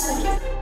Mark Lincoln.